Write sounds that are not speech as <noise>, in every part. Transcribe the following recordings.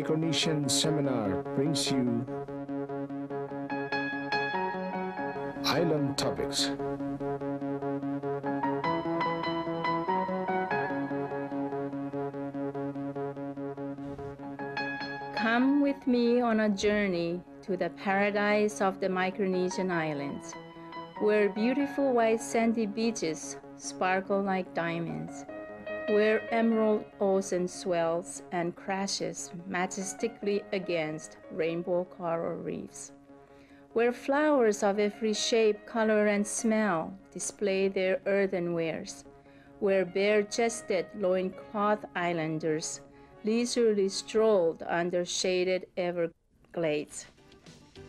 Micronesian Seminar brings you Island Topics. Come with me on a journey to the paradise of the Micronesian islands, where beautiful white sandy beaches sparkle like diamonds, where emerald ocean swells and crashes majestically against rainbow coral reefs, where flowers of every shape, color, and smell display their earthenwares, where bare-chested loincloth islanders leisurely strolled under shaded everglades.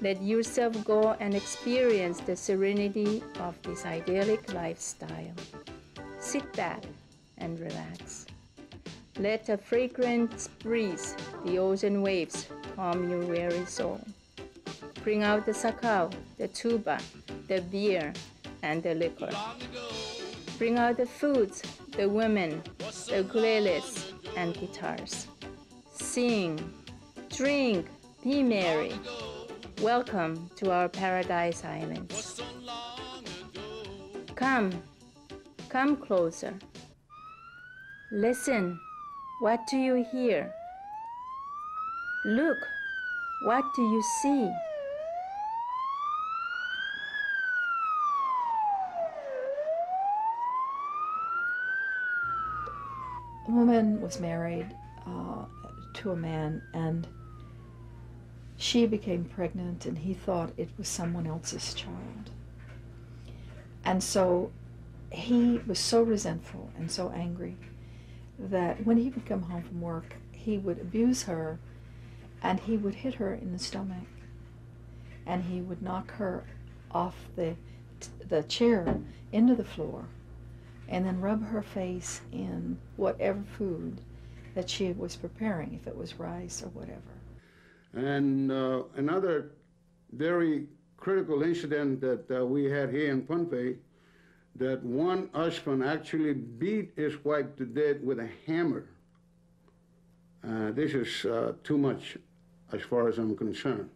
Let yourself go and experience the serenity of this idyllic lifestyle. Sit back and relax. Let a fragrant breeze, the ocean waves, calm your weary soul. Bring out the sakau, the tuba, the beer, and the liquor. Bring out the foods, the women, the ukuleles, and guitars. Sing, drink, be merry. Welcome to our paradise islands. Come, come closer. Listen, what do you hear? Look, what do you see? A woman was married uh, to a man and she became pregnant and he thought it was someone else's child. And so he was so resentful and so angry that when he would come home from work, he would abuse her and he would hit her in the stomach and he would knock her off the, the chair into the floor and then rub her face in whatever food that she was preparing, if it was rice or whatever. And uh, another very critical incident that uh, we had here in Pohnpei, that one husband actually beat his wife to death with a hammer. Uh, this is uh, too much as far as I'm concerned.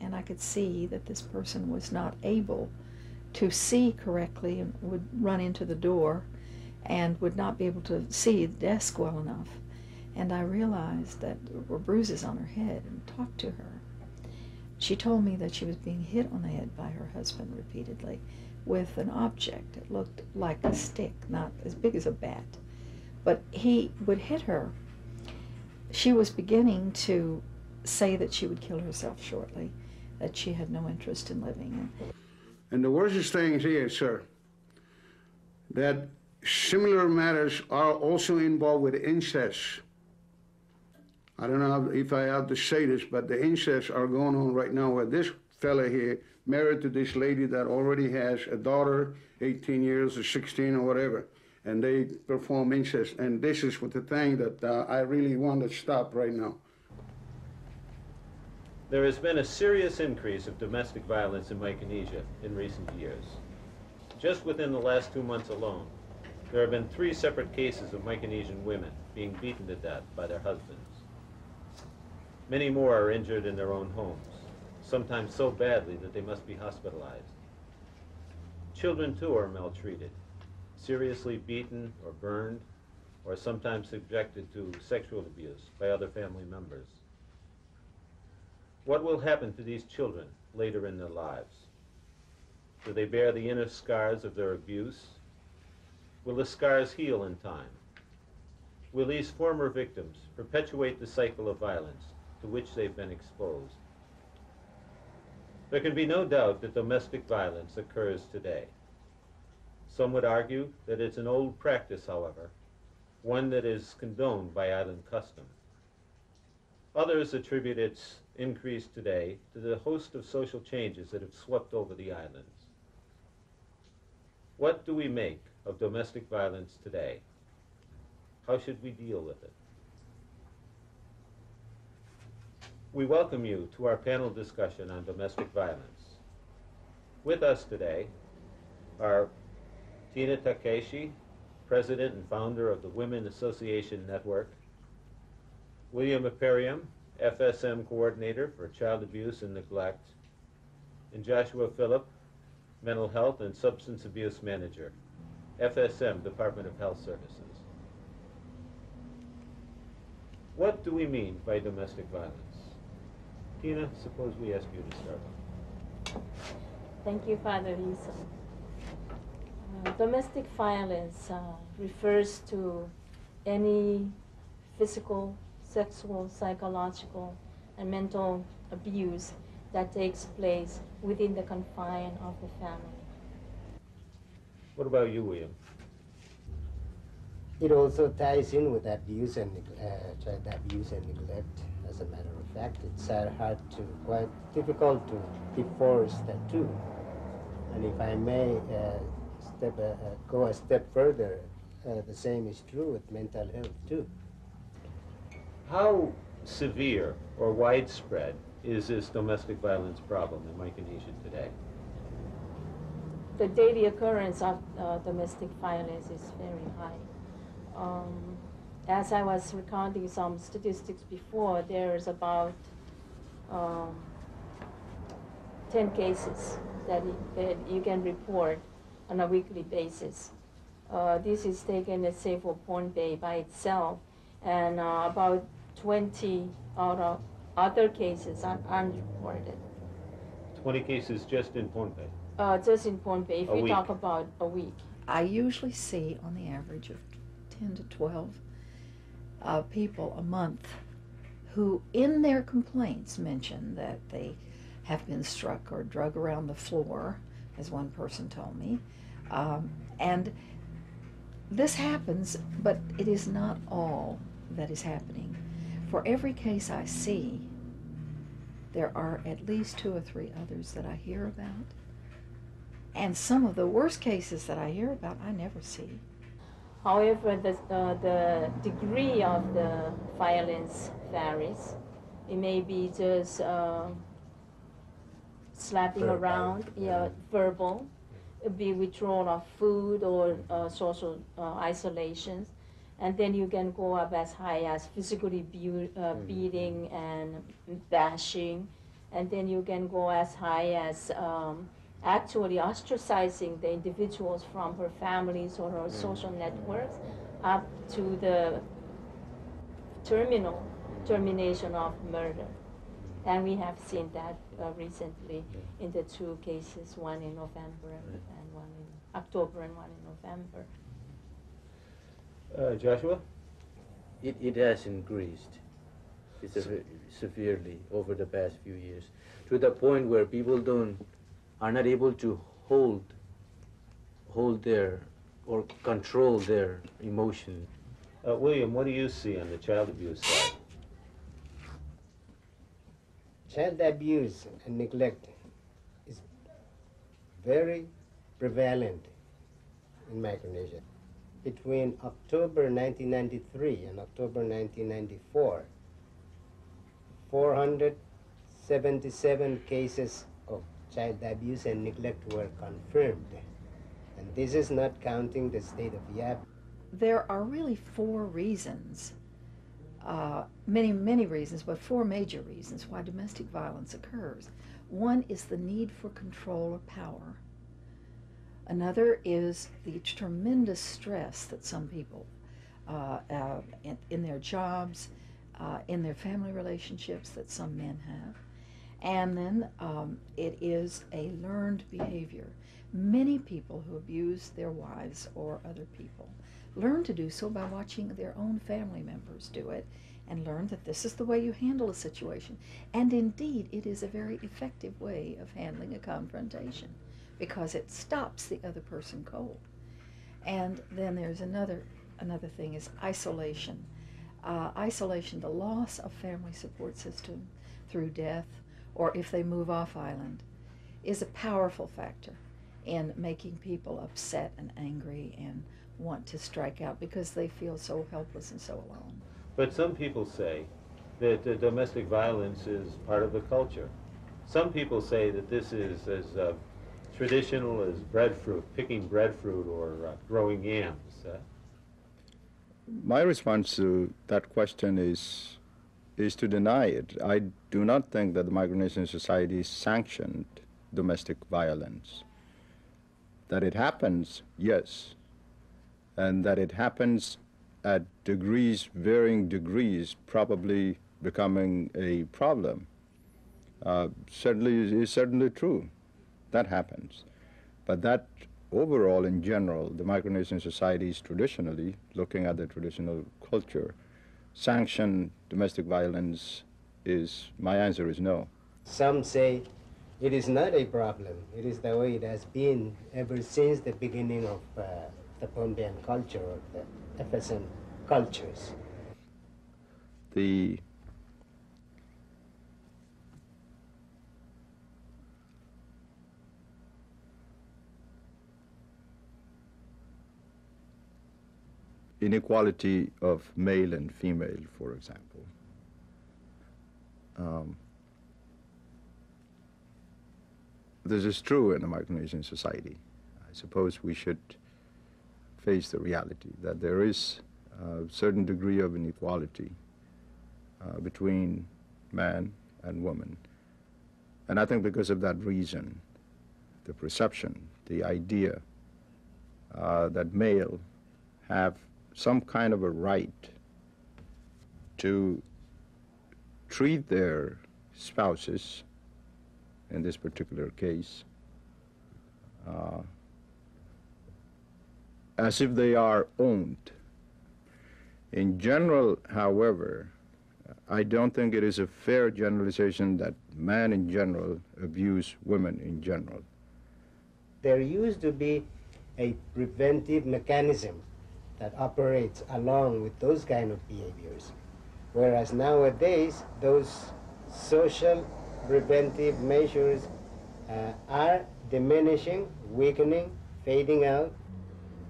And I could see that this person was not able to see correctly and would run into the door and would not be able to see the desk well enough. And I realized that there were bruises on her head and talked to her. She told me that she was being hit on the head by her husband repeatedly with an object. It looked like a stick, not as big as a bat. But he would hit her. She was beginning to say that she would kill herself shortly, that she had no interest in living. And the worst thing here, sir, that similar matters are also involved with incest. I don't know if I have to say this, but the incest are going on right now where this fella here married to this lady that already has a daughter, 18 years or 16 or whatever, and they perform incest. And this is what the thing that uh, I really want to stop right now. There has been a serious increase of domestic violence in Micronesia in recent years. Just within the last two months alone, there have been three separate cases of Micronesian women being beaten to death by their husbands. Many more are injured in their own homes, sometimes so badly that they must be hospitalized. Children, too, are maltreated, seriously beaten or burned, or sometimes subjected to sexual abuse by other family members. What will happen to these children later in their lives? Do they bear the inner scars of their abuse? Will the scars heal in time? Will these former victims perpetuate the cycle of violence to which they've been exposed? There can be no doubt that domestic violence occurs today. Some would argue that it's an old practice, however, one that is condoned by island custom. Others attribute its increase today to the host of social changes that have swept over the islands. What do we make of domestic violence today? How should we deal with it? We welcome you to our panel discussion on domestic violence. With us today are Tina Takeshi, President and founder of the Women Association Network, William Aperium, FSM Coordinator for Child Abuse and Neglect, and Joshua Phillip, Mental Health and Substance Abuse Manager, FSM, Department of Health Services. What do we mean by domestic violence? Tina, suppose we ask you to start. Thank you, Father Lisa. Uh, domestic violence uh, refers to any physical, sexual, psychological, and mental abuse that takes place within the confine of the family. What about you, William? It also ties in with abuse and neg- uh, child abuse and neglect. As a matter of fact, it's uh, hard to, quite difficult to divorce the two. And if I may uh, step, uh, uh, go a step further, uh, the same is true with mental health too. How severe or widespread is this domestic violence problem in Micronesia today? The daily occurrence of uh, domestic violence is very high. Um, as I was recounting some statistics before, there's about um, 10 cases that, you can report on a weekly basis. Uh, this is taken, let's say, for Bay by itself, and uh, about 20 out of other cases are unreported. 20 cases just in Pohnpei. Uh, just in Bay, if A we talk about a week. I usually see on the average of 10 to 12 uh, people a month who, in their complaints, mention that they have been struck or drug around the floor, as one person told me. Um, and this happens, but it is not all that is happening. For every case I see, there are at least two or three others that I hear about. And some of the worst cases that I hear about, I never see. However, the, uh, the degree of the violence varies. It may be just uh, slapping Verbal. around, yeah, verbal. It be withdrawal of food or uh, social uh, isolation. And then you can go up as high as physically bu- uh, beating and bashing. And then you can go as high as um, actually ostracizing the individuals from her families or her social networks up to the terminal termination of murder. And we have seen that uh, recently in the two cases, one in November and one in October and one in November. Uh, Joshua? It, it has increased sever- severely over the past few years to the point where people don't are not able to hold hold their or control their emotion. Uh, William, what do you see on the child abuse side? Child abuse and neglect is very prevalent in Micronesia. Between October 1993 and October 1994, 477 cases of child abuse and neglect were confirmed. And this is not counting the state of Yap. There are really four reasons, uh, many, many reasons, but four major reasons why domestic violence occurs. One is the need for control or power. Another is the tremendous stress that some people uh, uh, in, in their jobs, uh, in their family relationships that some men have. And then um, it is a learned behavior. Many people who abuse their wives or other people learn to do so by watching their own family members do it and learn that this is the way you handle a situation. And indeed, it is a very effective way of handling a confrontation because it stops the other person cold. And then there's another another thing is isolation. Uh, isolation, the loss of family support system through death, or if they move off island, is a powerful factor in making people upset and angry and want to strike out because they feel so helpless and so alone. But some people say that uh, domestic violence is part of the culture. Some people say that this is as uh, traditional as breadfruit, picking breadfruit or uh, growing yams. Uh, My response to that question is is to deny it. I do not think that the Micronesian society sanctioned domestic violence. That it happens, yes, and that it happens at degrees, varying degrees, probably becoming a problem. Uh, certainly is, is certainly true. That happens. But that overall, in general, the Micronesian societies traditionally, looking at the traditional culture, sanction domestic violence is, my answer is no. Some say it is not a problem. It is the way it has been ever since the beginning of uh, the Pohnpeian culture or the Ephesan cultures. The inequality of male and female, for example. Um, this is true in the Micronesian society. I suppose we should face the reality that there is a certain degree of inequality uh, between man and woman. And I think because of that reason, the perception, the idea uh, that male have some kind of a right to treat their spouses, in this particular case, uh, as if they are owned. In general, however, I don't think it is a fair generalization that men in general abuse women in general. There used to be a preventive mechanism that operates along with those kind of behaviors. Whereas nowadays, those social preventive measures uh, are diminishing, weakening, fading out.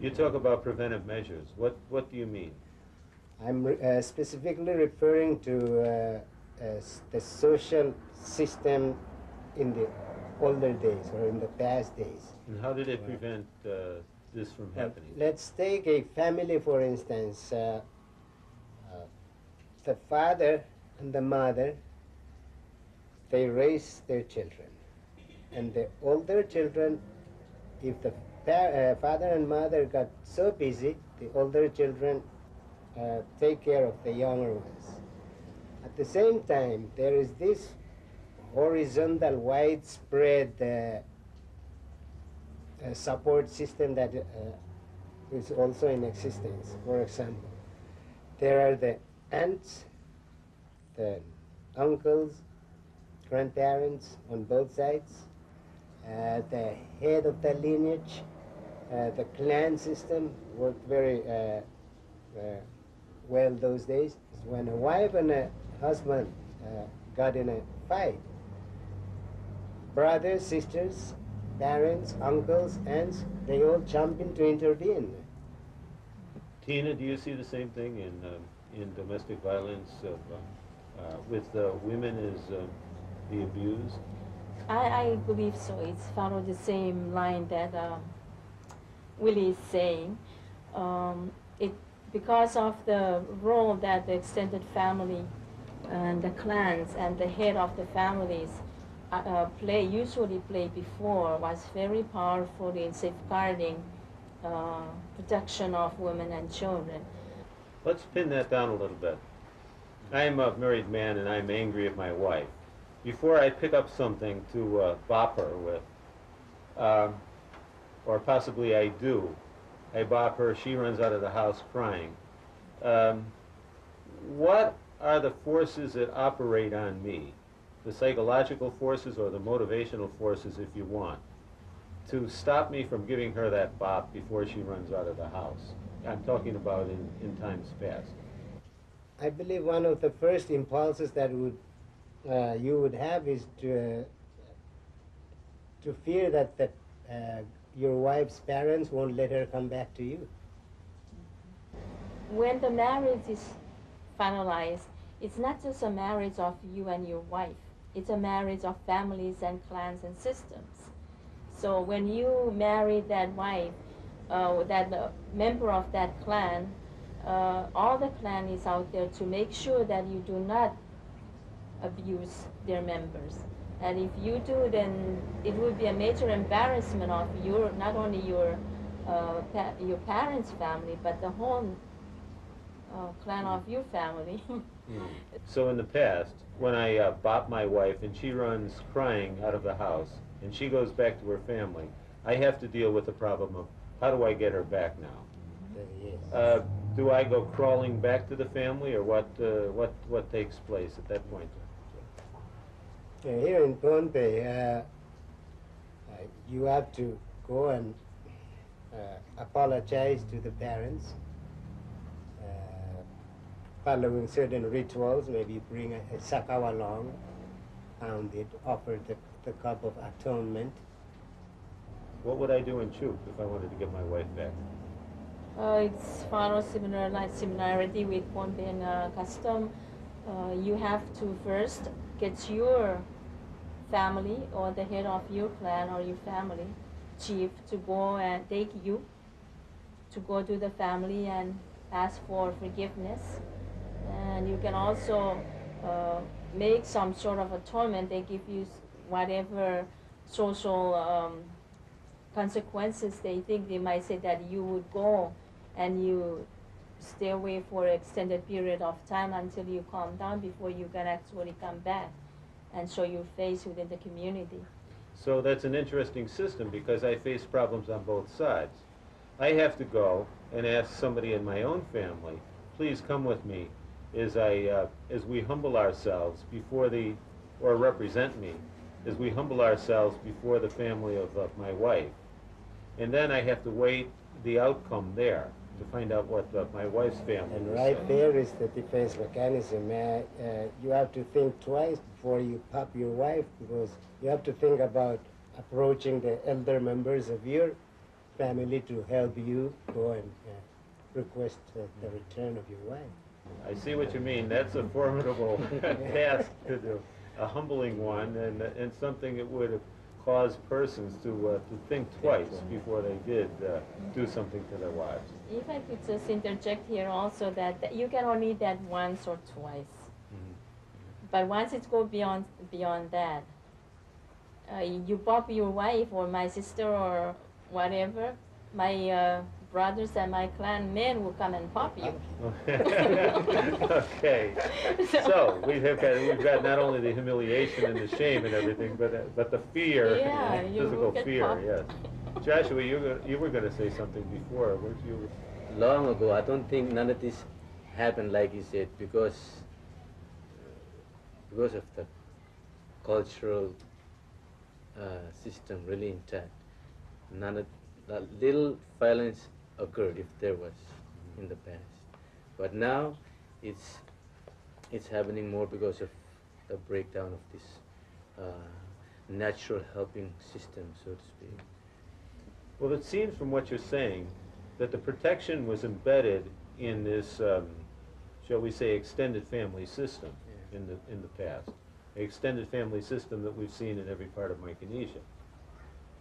You talk about preventive measures. What, what do you mean? I'm uh, specifically referring to uh, uh, the social system in the older days or in the past days. And how did it prevent uh, this from happening? Let's take a family, for instance. Uh, uh, the father and the mother, they raise their children. And the older children, if the uh, father and mother got so busy, the older children uh, take care of the younger ones. At the same time, there is this horizontal, widespread uh, support system that uh, is also in existence. For example, there are the aunts, the uncles, grandparents on both sides, uh, the head of the lineage, uh, the clan system worked very uh, uh, well those days. When a wife and a husband uh, got in a fight, brothers, sisters, parents, uncles, aunts, they all jump in to intervene. Tina, do you see the same thing in, um, in domestic violence of, uh, uh, with uh, women as uh, the abused? I, I believe so. It's followed the same line that uh, Willie is saying. Um, it because of the role that the extended family and the clans and the head of the families uh, uh, play usually play before was very powerful in safeguarding uh, protection of women and children. Let's pin that down a little bit. I am a married man and I'm angry at my wife. Before I pick up something to uh, bop her with, um, or possibly I do, I bop her, she runs out of the house crying. Um, what are the forces that operate on me? The psychological forces or the motivational forces, if you want, to stop me from giving her that bop before she runs out of the house. I'm talking about in, in times past. I believe one of the first impulses that would uh, you would have is to uh, to fear that that uh, your wife's parents won't let her come back to you. When the marriage is finalized, it's not just a marriage of you and your wife it's a marriage of families and clans and systems. So when you marry that wife, uh, that uh, member of that clan, uh, all the clan is out there to make sure that you do not abuse their members. And if you do, then it will be a major embarrassment of your not only your uh, pa- your parents' family, but the whole uh, clan of your family. <laughs> So in the past, when I uh, bop my wife and she runs crying out of the house and she goes back to her family, I have to deal with the problem of how do I get her back now? Uh. Do I go crawling back to the family, or what? Uh, what what takes place at that point? Here in Pohnpei, uh, uh, you have to go and uh, apologize to the parents, following certain rituals. Maybe bring a, a sakau along, pound it, offer the, the cup of atonement. What would I do in Chuuk if I wanted to get my wife back? Uh, it's follows similar like similarity with Pohnpeian uh, custom. Uh, you have to first get your family or the head of your clan or your family chief to go and take you to go to the family and ask for forgiveness. And you can also uh, make some sort of atonement. They give you whatever social um, consequences they think they might say that you would go and you stay away for an extended period of time until you calm down before you can actually come back and show your face within the community. So that's an interesting system because I face problems on both sides. I have to go and ask somebody in my own family, please come with me as I uh, as we humble ourselves before the or represent me as we humble ourselves before the family of, of my wife. And then I have to wait the outcome there to find out what uh, my wife's family And right say. there is the defense mechanism. Uh, uh, you have to think twice before you pop your wife because you have to think about approaching the elder members of your family to help you go and uh, request the return of your wife. I see what you mean. That's a formidable <laughs> task to do, a humbling one, and, and something that would cause persons to, uh, to think twice before they did uh, do something to their wives. If I could just interject here also that, that you can only do that once or twice. But once it goes beyond beyond that, uh, you pop your wife or my sister or whatever, my uh, brothers and my clan men will come and pop you. okay. <laughs> So we have got, we've got not only the humiliation and the shame and everything, but, uh, but the fear, Yeah, you physical fear, popped. yes. Joshua, you, were- you were going to say something before, weren't you? long ago. I don't think none of this happened like you said because because of the cultural uh, system really intact. None of the little violence occurred if there was in the past, but now it's it's happening more because of the breakdown of this uh, natural helping system, so to speak. Well, it seems from what you're saying that the protection was embedded in this, um, shall we say, extended family system in the, in the past. The extended family system that we've seen in every part of Micronesia.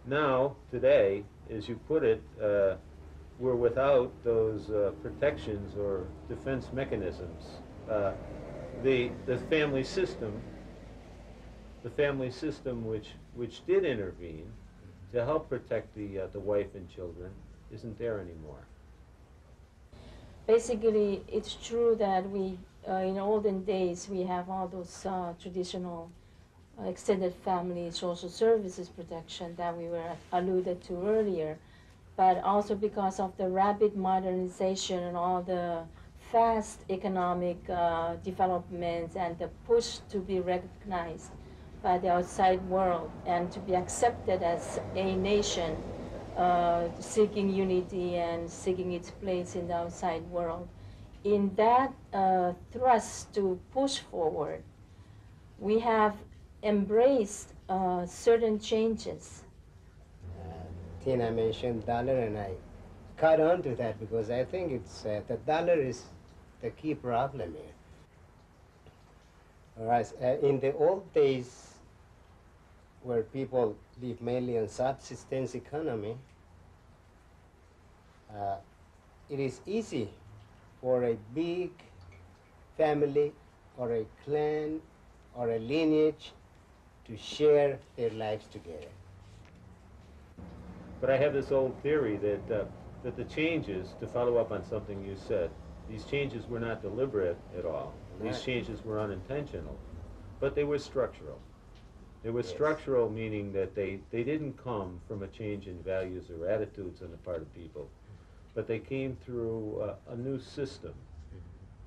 Now, today, as you put it, uh, we're without those uh, protections or defense mechanisms. Uh, the, the family system, the family system which, which did intervene to help protect the, uh, the wife and children isn't there anymore. Basically, it's true that we, uh, in olden days, we have all those uh, traditional uh, extended family social services protection that we were alluded to earlier, but also because of the rapid modernization and all the fast economic uh, developments and the push to be recognized by the outside world and to be accepted as a nation uh, seeking unity and seeking its place in the outside world. In that uh, thrust to push forward, we have embraced uh, certain changes. Tina mentioned dollar, and I caught on to that because I think it's uh, the dollar is the key problem here. Right, uh, in the old days, where people live mainly on subsistence economy, uh, it is easy for a big family or a clan or a lineage to share their lives together. But I have this old theory that, uh, that the changes, to follow up on something you said, these changes were not deliberate at all. These changes were unintentional, but they were structural. They were Yes. structural, meaning that they, they didn't come from a change in values or attitudes on the part of people, but they came through uh, a new system.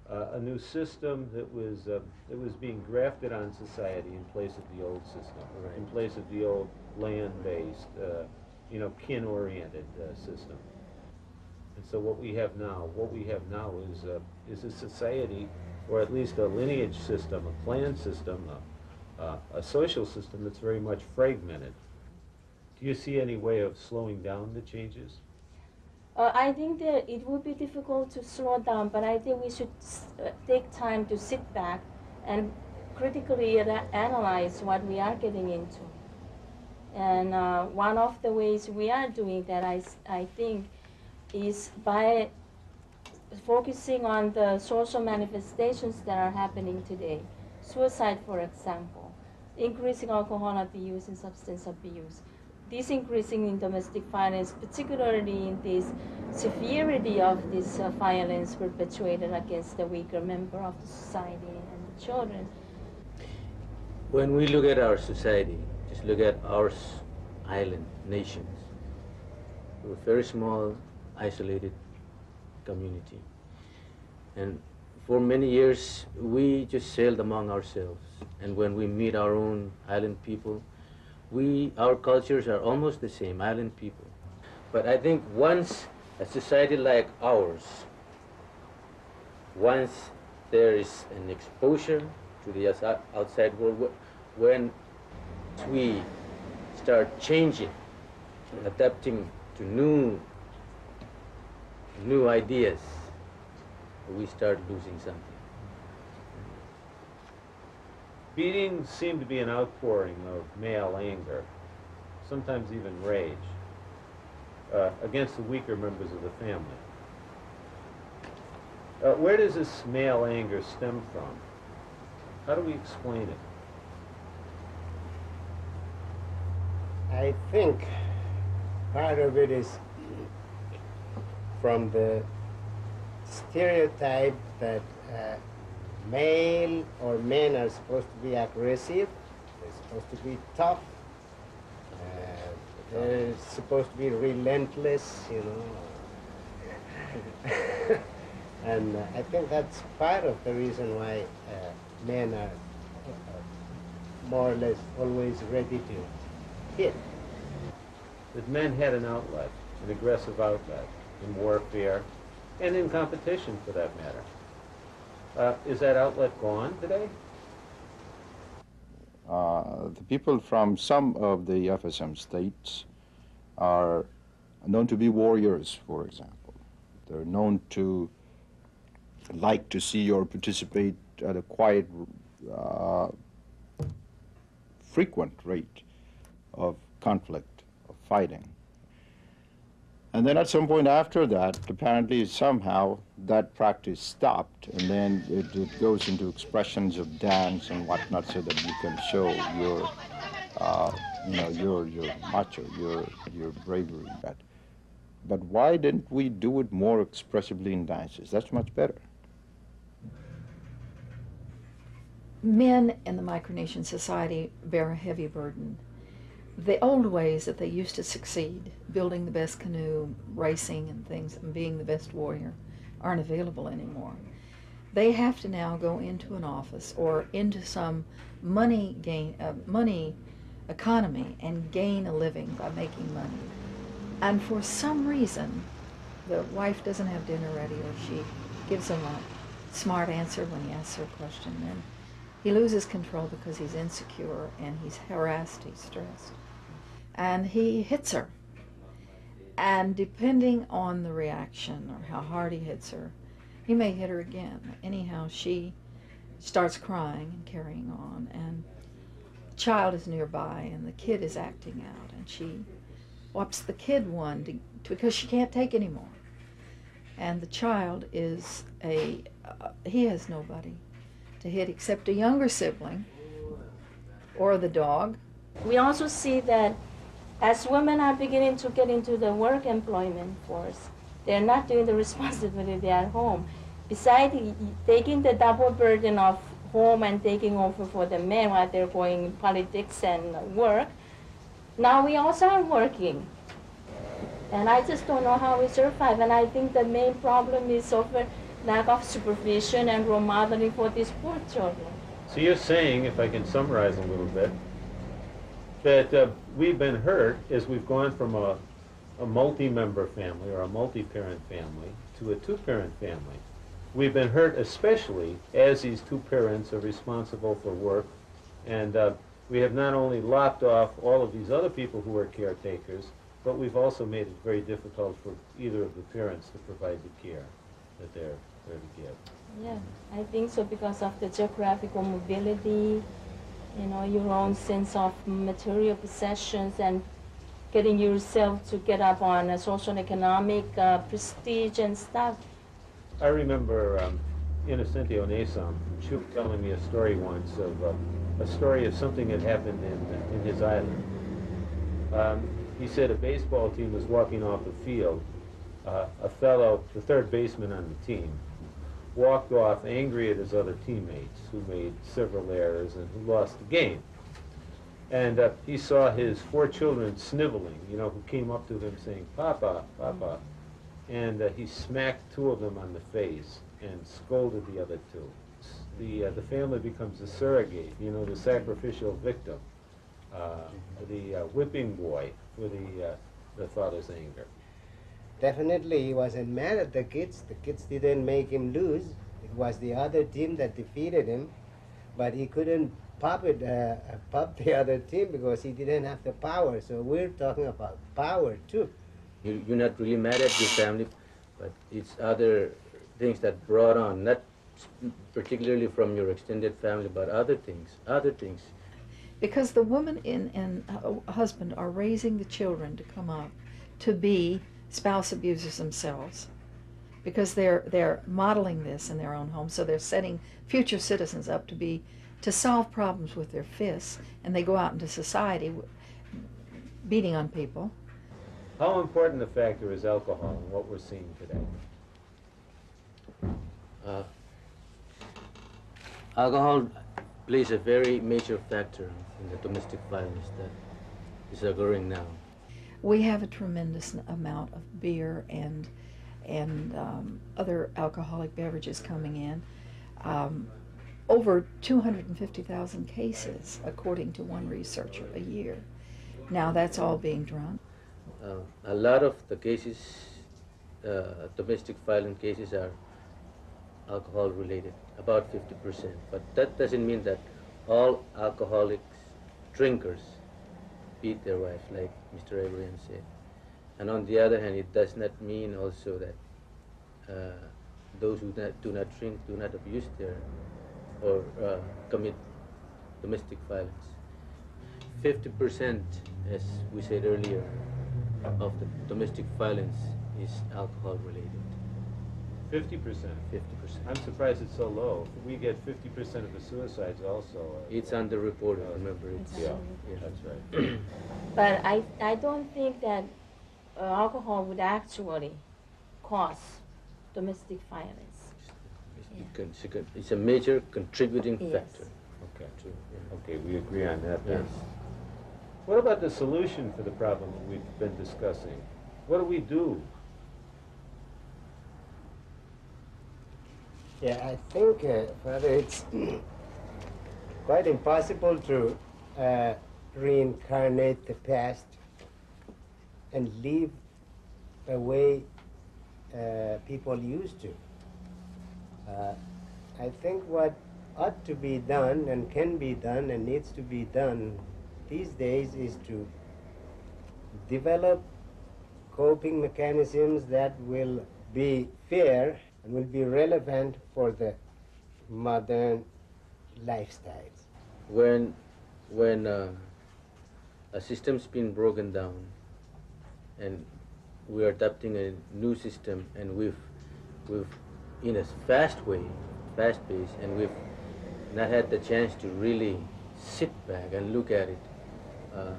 Uh, a new system that was, uh, that was being grafted on society in place of the old system, in place of the old land-based, uh, you know, kin-oriented uh, system. And so what we have now, what we have now is, uh, is a society, or at least a lineage system, a clan system, a, a, a social system that's very much fragmented. Do you see any way of slowing down the changes? Uh, I think that it would be difficult to slow down, but I think we should uh, take time to sit back and critically analyze what we are getting into. And uh, one of the ways we are doing that, I, I think, is by focusing on the social manifestations that are happening today. Suicide, for example, increasing alcohol abuse and substance abuse, this increasing in domestic violence, particularly in this severity of this uh, violence perpetrated against the weaker member of the society and the children. When we look at our society, just look at our island nations. We're a very small, isolated community. And for many years, we just sailed among ourselves. And when we meet our own island people, we, our cultures are almost the same, island people. But I think once a society like ours, once there is an exposure to the outside- outside world, when we start changing, adapting to new, new ideas, we start losing something. Beatings seem to be an outpouring of male anger, sometimes even rage, uh, against the weaker members of the family. Uh, where does this male anger stem from? How do we explain it? I think part of it is from the stereotype that uh, male or men are supposed to be aggressive, they're supposed to be tough, uh, they're supposed to be relentless, you know. <laughs> and uh, I think that's part of the reason why uh, men are uh, more or less always ready to hit. That men had an outlet, an aggressive outlet, in warfare and in competition for that matter. Uh, is that outlet gone today? Uh, the people from some of the FSM states are known to be warriors, for example. They're known to like to see or participate at a quite uh, frequent rate of conflict, of fighting. And then at some point after that, apparently somehow that practice stopped, and then it, it goes into expressions of dance and whatnot, so that you can show your, uh, you know, your your macho, your your bravery. But, but why didn't we do it more expressively in dances? That's much better. Men in the Micronesian society bear a heavy burden. The old ways that they used to succeed, building the best canoe, racing and things, and being the best warrior, aren't available anymore. They have to now go into an office or into some money gain, uh, money economy and gain a living by making money. And for some reason, the wife doesn't have dinner ready, or she gives him a smart answer when he asks her a question. Then he loses control because he's insecure and he's harassed, he's stressed. And he hits her. And depending on the reaction or how hard he hits her, he may hit her again. Anyhow, she starts crying and carrying on, and the child is nearby, and the kid is acting out, and she whops the kid one to, because she can't take anymore. And the child is a, uh, he has nobody to hit except a younger sibling or the dog. We also see that as women are beginning to get into the work employment force, they're not doing the <laughs> responsibility at home. Besides taking the double burden of home and taking over for the men while they're going in politics and work, now we also are working. And I just don't know how we survive. And I think the main problem is over lack of supervision and role modeling for these poor children. So you're saying, if I can summarize a little bit, that uh, we've been hurt as we've gone from a, a multi-member family or a multi-parent family to a two-parent family. We've been hurt especially as these two parents are responsible for work and uh, we have not only lopped off all of these other people who are caretakers, but we've also made it very difficult for either of the parents to provide the care that they're give. Yeah, I think so because of the geographical mobility, you know, your own sense of material possessions and getting yourself to get up on a social and economic uh, prestige and stuff. I remember um, Innocentio she was telling me a story once of uh, a story of something that happened in, in his island. Um, he said a baseball team was walking off the field. Uh, a fellow, the third baseman on the team, walked off angry at his other teammates who made several errors and who lost the game. And uh, he saw his four children sniveling, you know, who came up to him saying, Papa, Papa. And uh, he smacked two of them on the face and scolded the other two. The, uh, the family becomes the surrogate, you know, the sacrificial victim, uh, the uh, whipping boy for the, uh, the father's anger. Definitely, he wasn't mad at the kids. The kids didn't make him lose. It was the other team that defeated him, but he couldn't pop it, uh, <laughs> pop the other team because he didn't have the power. So we're talking about power too. You, you're not really mad at your family, but it's other things that brought on, not particularly from your extended family, but other things, other things. Because the woman in, and uh, husband are raising the children to come up to be spouse abusers themselves because they're they're modeling this in their own home. So they're setting future citizens up to be to solve problems with their fists and they go out into society beating on people. How important a factor is alcohol in what we're seeing today? Uh, alcohol plays a very major factor in the domestic violence that is occurring now we have a tremendous amount of beer and and um, other alcoholic beverages coming in. Um, over 250,000 cases, according to one researcher, a year. Now that's all being drunk. Uh, a lot of the cases, uh, domestic violent cases, are alcohol related, about 50%. But that doesn't mean that all alcoholics, drinkers, beat their wives, like Mr. Abraham said. And on the other hand, it does not mean also that uh, those who not, do not drink do not abuse their or uh, commit domestic violence. 50%, as we said earlier, of the domestic violence is alcohol related. 50%? 50%. I'm surprised it's so low. We get 50% of the suicides also. Uh, it's underreported, remember. It's yeah, yeah, that's right. <clears throat> but I, I don't think that uh, alcohol would actually cause domestic violence. It's, yeah. it's a major contributing yes. factor. Okay. To, yeah. Okay, we agree on that Yes. What about the solution for the problem that we've been discussing? What do we do Yeah, I think, uh, Father, it's <clears throat> quite impossible to uh, reincarnate the past and live the way uh, people used to. Uh, I think what ought to be done and can be done and needs to be done these days is to develop coping mechanisms that will be fair and will be relevant for the modern lifestyles. When, when uh, a system's been broken down and we're adopting a new system and we've, we've in a fast way, fast pace, and we've not had the chance to really sit back and look at it, uh,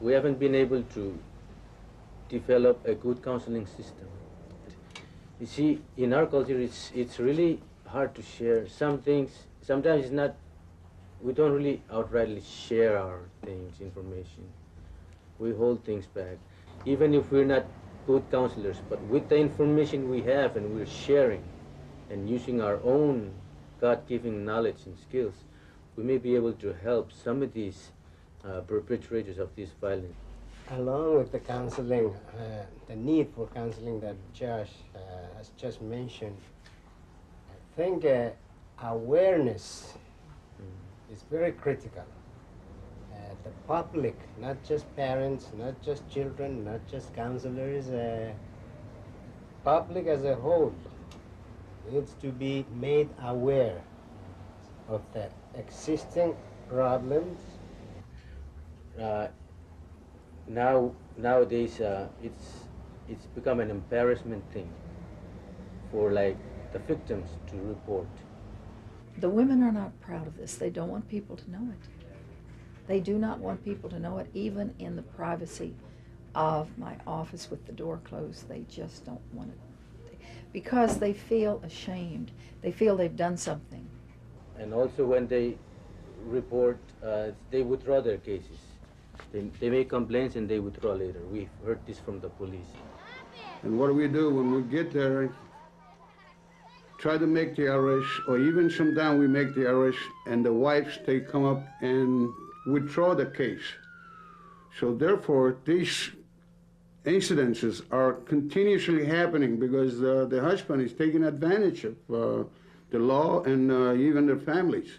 we haven't been able to develop a good counseling system. You see, in our culture, it's, it's really hard to share. Some things, sometimes it's not, we don't really outrightly share our things, information. We hold things back. Even if we're not good counselors, but with the information we have and we're sharing and using our own God-given knowledge and skills, we may be able to help some of these uh, perpetrators of this violence. Along with the counseling, uh, the need for counseling that Josh uh, has just mentioned, I think uh, awareness is very critical. Uh, the public, not just parents, not just children, not just counselors, uh, public as a whole needs to be made aware of the existing problems Uh, now, nowadays, uh, it's, it's become an embarrassment thing for like the victims to report. The women are not proud of this. They don't want people to know it. They do not want people to know it, even in the privacy of my office with the door closed. They just don't want it. Because they feel ashamed. They feel they've done something. And also when they report, uh, they withdraw their cases. They, they make complaints and they withdraw later. We've heard this from the police. And what do we do when we get there? Try to make the arrest, or even sometimes we make the arrest, and the wives they come up and withdraw the case. So therefore, these incidences are continuously happening because uh, the husband is taking advantage of uh, the law and uh, even their families.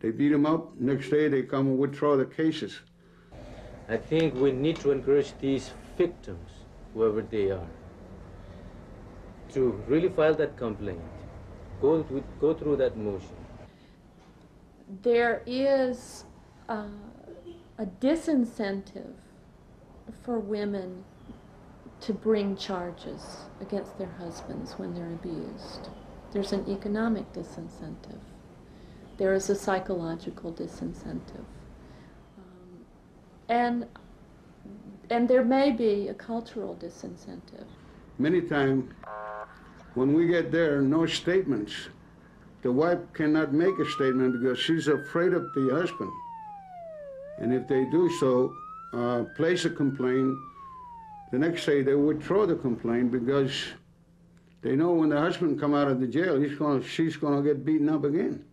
They beat them up. Next day, they come and withdraw the cases. I think we need to encourage these victims, whoever they are, to really file that complaint. Go, with, go through that motion. there is uh, a disincentive for women to bring charges against their husbands when they're abused. There's an economic disincentive. There is a psychological disincentive. And, and there may be a cultural disincentive. Many times, when we get there, no statements. The wife cannot make a statement because she's afraid of the husband. And if they do so, uh, place a complaint, the next day they withdraw the complaint because they know when the husband come out of the jail, he's gonna, she's gonna get beaten up again.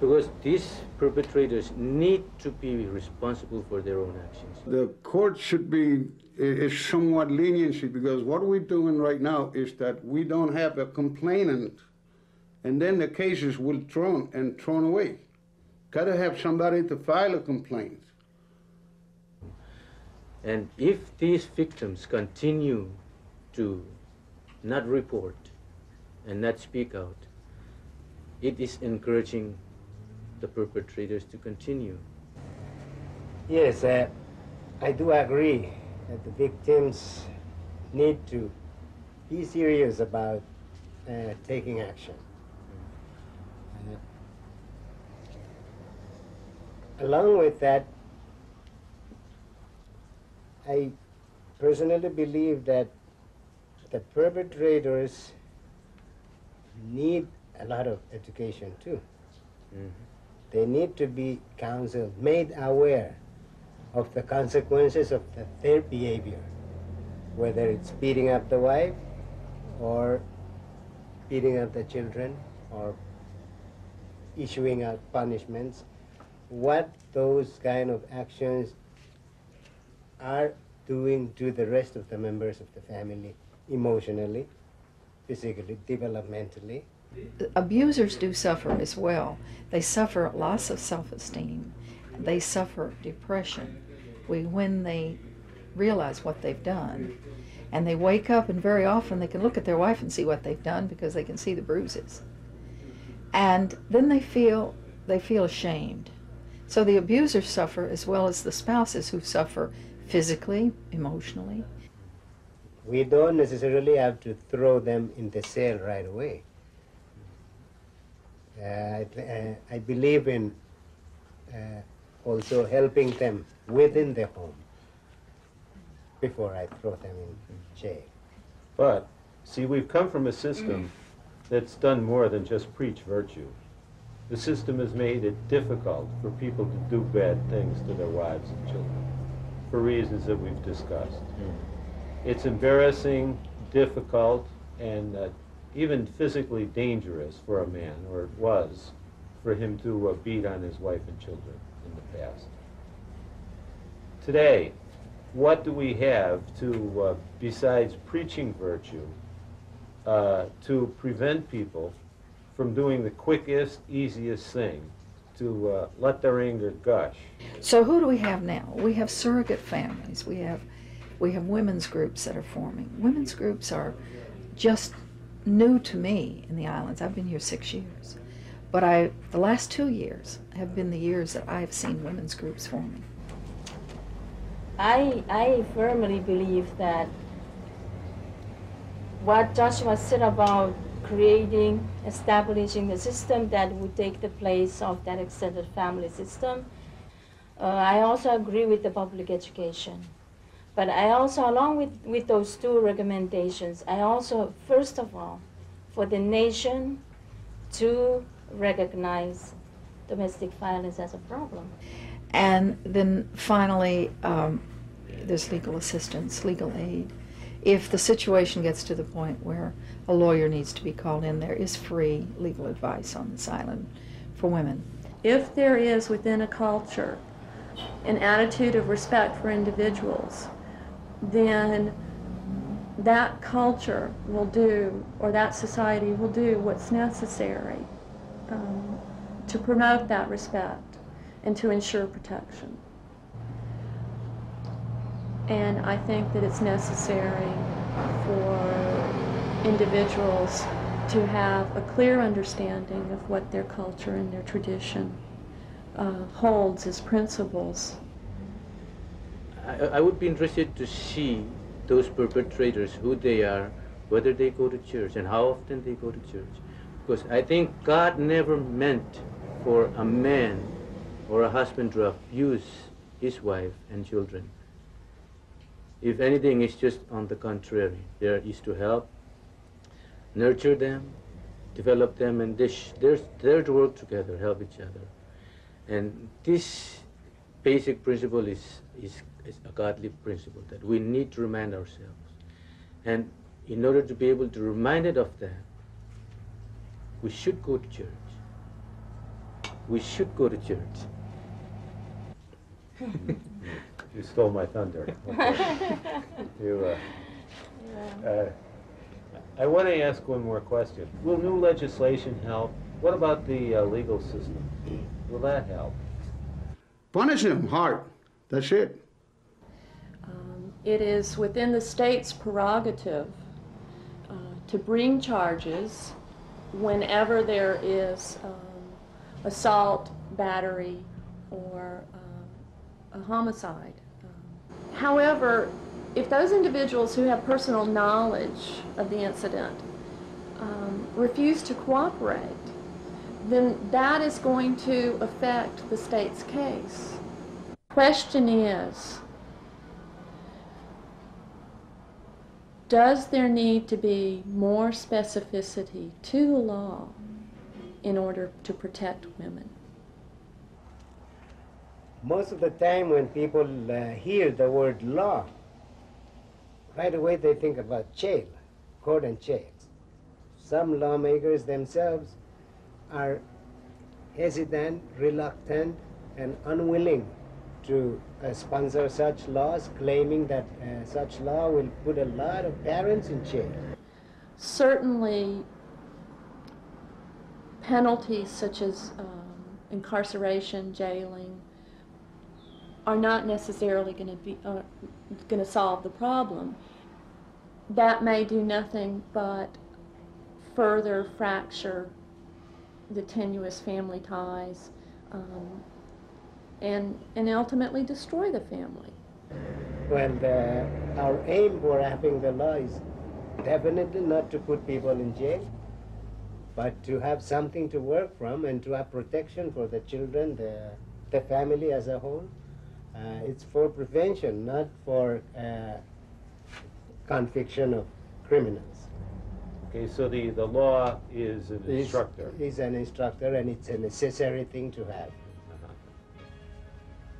Because these perpetrators need to be responsible for their own actions. The court should be is somewhat leniency because what we're doing right now is that we don't have a complainant, and then the cases will withdrawn and thrown away. Got to have somebody to file a complaint. And if these victims continue to not report and not speak out, it is encouraging the perpetrators to continue. Yes, uh, I do agree that the victims need to be serious about uh, taking action. Uh, along with that, I personally believe that the perpetrators need a lot of education too. Mhm. They need to be counseled, made aware of the consequences of the, their behavior, whether it's beating up the wife or beating up the children or issuing out punishments, what those kind of actions are doing to the rest of the members of the family emotionally, physically, developmentally. Abusers do suffer as well. They suffer loss of self esteem. They suffer depression we, when they realize what they've done. And they wake up, and very often they can look at their wife and see what they've done because they can see the bruises. And then they feel they feel ashamed. So the abusers suffer as well as the spouses who suffer physically, emotionally. We don't necessarily have to throw them in the cell right away. Uh, I, uh, I believe in uh, also helping them within the home before I throw them in jail. But, see, we've come from a system that's done more than just preach virtue. The system has made it difficult for people to do bad things to their wives and children, for reasons that we've discussed. It's embarrassing, difficult, and uh, even physically dangerous for a man, or it was, for him to uh, beat on his wife and children in the past. Today, what do we have to, uh, besides preaching virtue, uh, to prevent people from doing the quickest, easiest thing, to uh, let their anger gush? So who do we have now? We have surrogate families. We have we have women's groups that are forming. Women's groups are just new to me in the islands. I've been here six years, but I the last two years have been the years that I've seen women's groups forming. I, I firmly believe that what Joshua said about creating, establishing a system that would take the place of that extended family system, uh, I also agree with the public education. But I also, along with, with those two recommendations, I also, first of all, for the nation to recognize domestic violence as a problem. And then finally, um, there's legal assistance, legal aid. If the situation gets to the point where a lawyer needs to be called in, there is free legal advice on this island for women. If there is within a culture an attitude of respect for individuals, then that culture will do, or that society will do what's necessary um, to promote that respect and to ensure protection. And I think that it's necessary for individuals to have a clear understanding of what their culture and their tradition uh, holds as principles. I, I would be interested to see those perpetrators, who they are, whether they go to church, and how often they go to church. Because I think God never meant for a man or a husband to abuse his wife and children. If anything, it's just on the contrary. There is to help, nurture them, develop them, and they sh- they're, they're to work together, help each other. And this basic principle is, is, is a godly principle that we need to remind ourselves. And in order to be able to remind it of that, we should go to church. We should go to church. <laughs> You stole my thunder. <laughs> You, uh, uh, I want to ask one more question. Will new legislation help? What about the uh, legal system? Will that help? Punish him hard. That's it. Um, it is within the state's prerogative uh, to bring charges whenever there is um, assault, battery, or uh, a homicide. Um, however, if those individuals who have personal knowledge of the incident um, refuse to cooperate, then that is going to affect the state's case. Question is, does there need to be more specificity to the law in order to protect women? Most of the time, when people uh, hear the word law, right away they think about jail, court and jail. Some lawmakers themselves are hesitant, reluctant, and unwilling to uh, sponsor such laws, claiming that uh, such law will put a lot of parents in jail. Certainly, penalties such as um, incarceration, jailing, are not necessarily going to be uh, going to solve the problem. That may do nothing but further fracture the tenuous family ties um, and and ultimately destroy the family. Well, the, our aim for having the law is definitely not to put people in jail, but to have something to work from and to have protection for the children, the, the family as a whole. Uh, it's for prevention, not for uh, conviction of criminals. Okay, so the, the law is an He's- instructor. He's an instructor, and it's a necessary thing to have.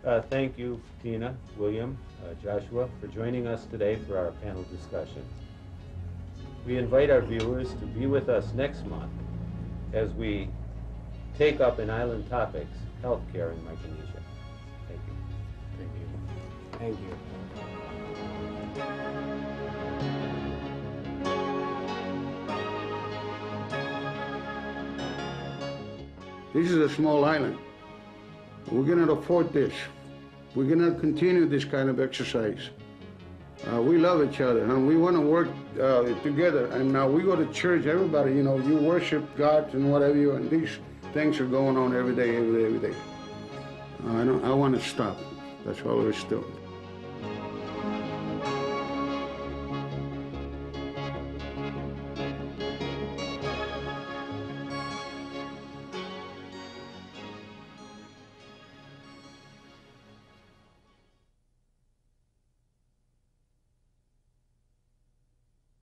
Uh, thank you, Tina, William, uh, Joshua, for joining us today for our panel discussion. We invite our viewers to be with us next month as we take up in Island Topics healthcare in Micronesia. Thank you. Thank you. Thank you. This is a small island. We cannot afford this. We cannot continue this kind of exercise. Uh, we love each other and we want to work uh, together. And now we go to church, everybody, you know, you worship God and whatever you, and these things are going on every day, every day, every day. I, don't, I want to stop. That's is to it.